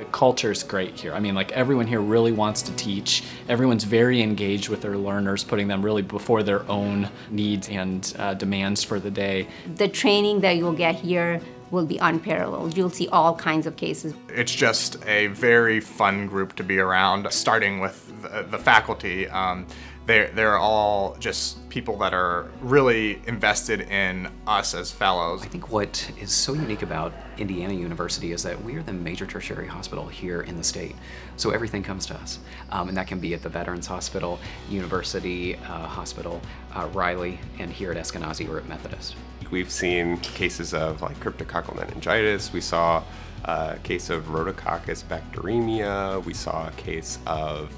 The culture's great here. I mean, like everyone here really wants to teach. Everyone's very engaged with their learners, putting them really before their own needs and uh, demands for the day. The training that you'll get here will be unparalleled. You'll see all kinds of cases. It's just a very fun group to be around, starting with the, the faculty. Um, they're, they're all just people that are really invested in us as fellows. I think what is so unique about Indiana University is that we are the major tertiary hospital here in the state. So everything comes to us. Um, and that can be at the Veterans Hospital, University uh, Hospital, uh, Riley, and here at Eskenazi or at Methodist. We've seen cases of like cryptococcal meningitis. We saw a case of rhodococcus bacteremia. We saw a case of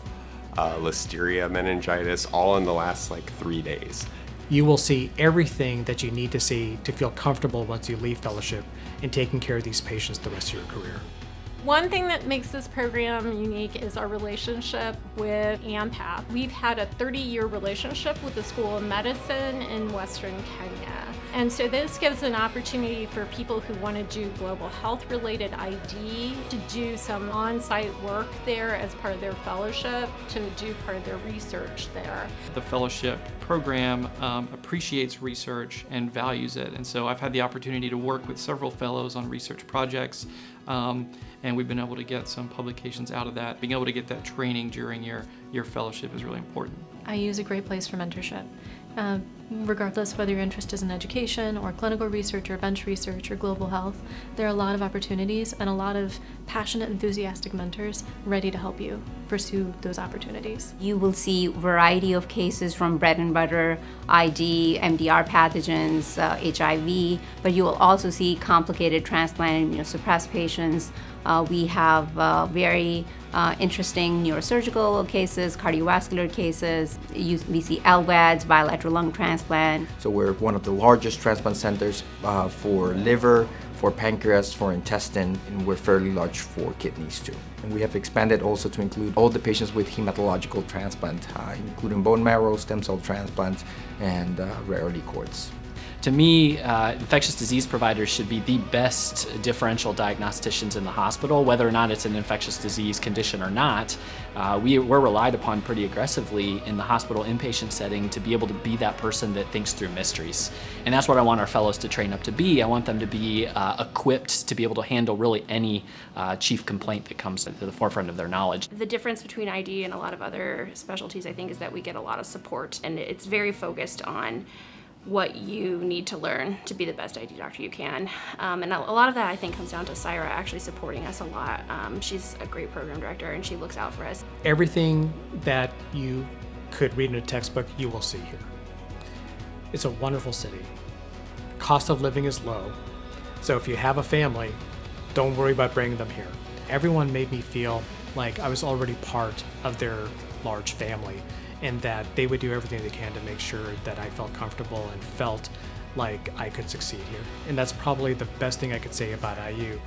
uh, listeria meningitis, all in the last like three days. You will see everything that you need to see to feel comfortable once you leave fellowship in taking care of these patients the rest of your career. One thing that makes this program unique is our relationship with AMPATH. We've had a 30 year relationship with the School of Medicine in Western Kenya. And so this gives an opportunity for people who want to do global health related ID to do some on site work there as part of their fellowship, to do part of their research there. The fellowship program um, appreciates research and values it. And so I've had the opportunity to work with several fellows on research projects. Um, and we've been able to get some publications out of that. Being able to get that training during your, your fellowship is really important. IU is a great place for mentorship. Uh, regardless whether your interest is in education or clinical research or bench research or global health, there are a lot of opportunities and a lot of passionate, enthusiastic mentors ready to help you pursue those opportunities. You will see variety of cases from bread and butter, ID, MDR pathogens, uh, HIV, but you will also see complicated transplant and immunosuppressed patients. Uh, we have uh, very uh, interesting neurosurgical cases, cardiovascular cases. You, we see LVADs, bilateral lung transplant. So we're one of the largest transplant centers uh, for liver, for pancreas, for intestine, and we're fairly large for kidneys too. And we have expanded also to include all the patients with hematological transplant, uh, including bone marrow, stem cell transplant, and uh, rare early cords. To me, uh, infectious disease providers should be the best differential diagnosticians in the hospital, whether or not it's an infectious disease condition or not. Uh, we, we're relied upon pretty aggressively in the hospital inpatient setting to be able to be that person that thinks through mysteries. And that's what I want our fellows to train up to be. I want them to be uh, equipped to be able to handle really any uh, chief complaint that comes to the forefront of their knowledge. The difference between ID and a lot of other specialties, I think, is that we get a lot of support and it's very focused on what you need to learn to be the best ID doctor you can. Um, and a, lot of that I think comes down to Syra actually supporting us a lot. Um, she's a great program director and she looks out for us. Everything that you could read in a textbook, you will see here. It's a wonderful city. Cost of living is low. So if you have a family, don't worry about bringing them here. Everyone made me feel like I was already part of their large family and that they would do everything they can to make sure that I felt comfortable and felt like I could succeed here. And that's probably the best thing I could say about IU.